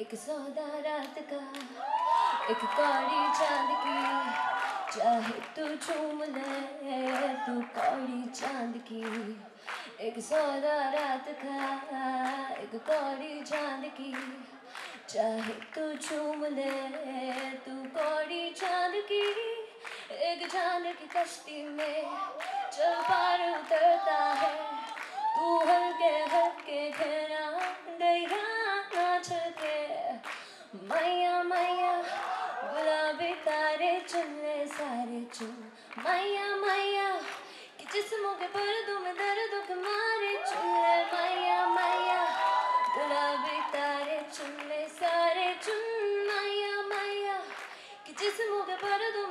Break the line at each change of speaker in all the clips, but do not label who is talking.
एक सौदा रात का, एक कौड़ी चाँद की। चाहे तू चूम ले, तू कौड़ी चाँद की। एक सौदा रात का, एक कौड़ी चाँद की। चाहे तू चूम ले, तू कौड़ी चाँद की। एक चाँद की कश्ती में चल पार उतरता है, तू हल्के हल्के घेरा दया नाच के मैया मैया गुलाबी तारे चले सारे चो माया माया, कि जिस्मों के पर्दों में दर्दों के मारे चले माया माया, गुलाबी तारे चले सारे चुन माया माया, कि जिस्मों के पर्दों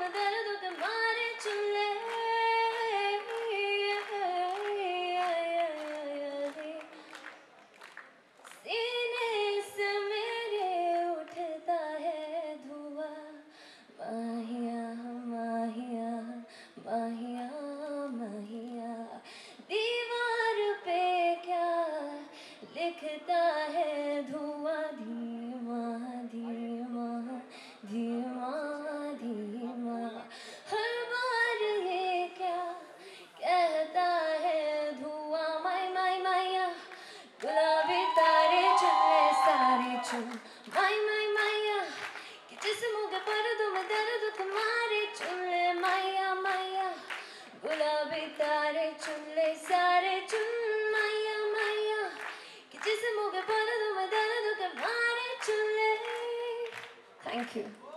चुन माई माई माया कि जिस्मों के पर्दों में दर्द तुम्हारे चुन ले माया माया गुलाबी तारे चुन ले सारे चुन माया माया कि जिस्मों के पर्दों में दर्द तुम्हारे चुन ले थैंक यू